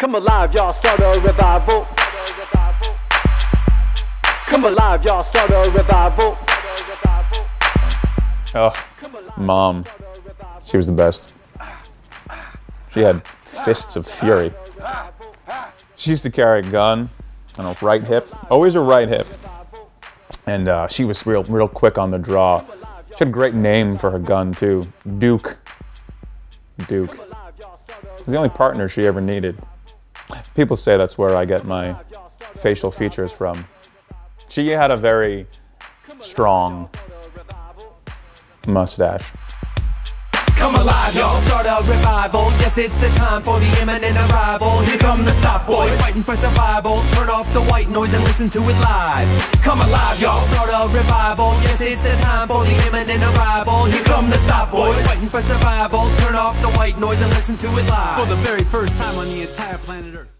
Come alive, y'all, start a revival. Come alive, y'all, start a revival. Oh, mom. She was the best. She had fists of fury. She used to carry a gun on her right hip, always her right hip. And uh, she was real, real quick on the draw. She had a great name for her gun too, Duke. Duke. It was the only partner she ever needed. People say that's where I get my facial features from. She had a very strong mustache. Come alive, y'all. Start a revival. Yes, it's the time for the imminent arrival. Here come the stop boys, fighting for survival. Turn off the white noise and listen to it live. Come alive, y'all. Start a revival. Yes, it's the time for the imminent arrival. Here come the stop boys, fighting for survival. Turn off the white noise and listen to it live. For the very first time on the entire planet Earth.